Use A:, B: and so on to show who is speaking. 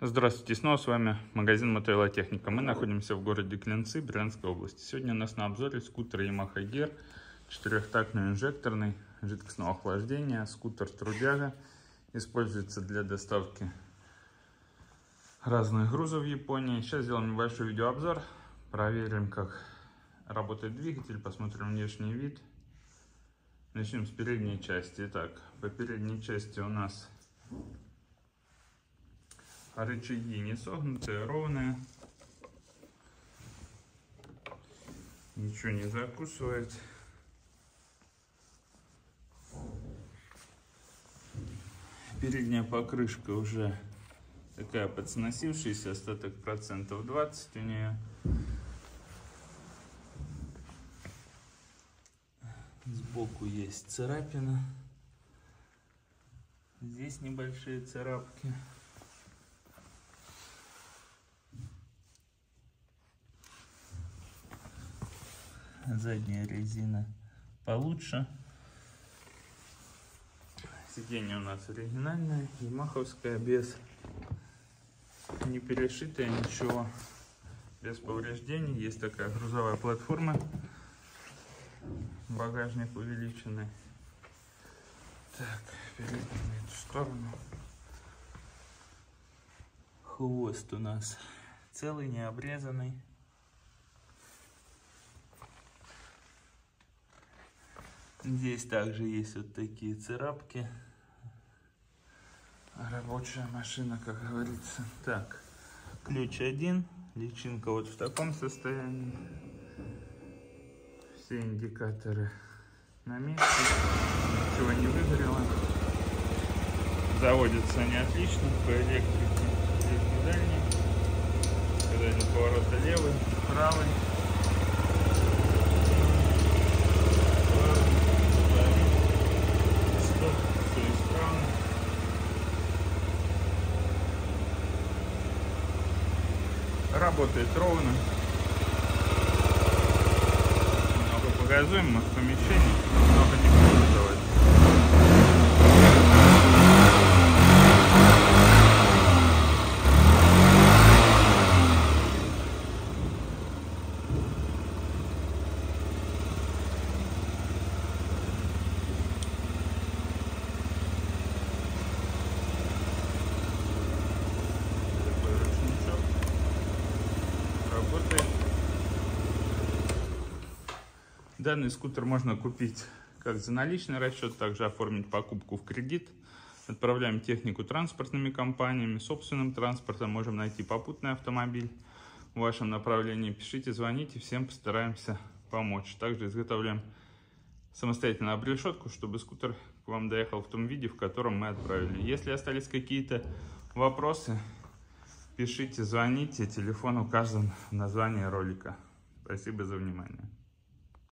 A: Здравствуйте, снова с вами магазин Мотоэлотехника. Мы находимся в городе Клинцы, Брянской области. Сегодня у нас на обзоре скутер Yamaha Gear, четырехтактный инжекторный, жидкостного охлаждения, скутер Трудяга. Используется для доставки разных грузов в Японии. Сейчас сделаем небольшой видеообзор, проверим, как работает двигатель, посмотрим внешний вид. Начнем с передней части. Итак, по передней части у нас рычаги не согнутые, ровные. Ничего не закусывает. Передняя покрышка уже такая подсносившаяся, остаток процентов 20 у нее. Сбоку есть царапина. Здесь небольшие царапки. задняя резина получше. Сиденье у нас оригинальное, ямаховское, без не перешитое ничего, без повреждений. Есть такая грузовая платформа, багажник увеличенный. Так, перейдем на эту сторону. Хвост у нас целый, не обрезанный. Здесь также есть вот такие царапки. Рабочая машина, как говорится. Так, ключ один, личинка вот в таком состоянии. Все индикаторы на месте, ничего не выгорело. Заводятся они отлично по электрике. Здесь дальний, когда идет поворота левый, правый. Работает ровно. Немного погазуем мы в помещении, много не Данный скутер можно купить как за наличный расчет, также оформить покупку в кредит. Отправляем технику транспортными компаниями, собственным транспортом. Можем найти попутный автомобиль в вашем направлении. Пишите, звоните, всем постараемся помочь. Также изготовляем самостоятельно обрешетку, чтобы скутер к вам доехал в том виде, в котором мы отправили. Если остались какие-то вопросы, пишите, звоните. Телефон указан в названии ролика. Спасибо за внимание.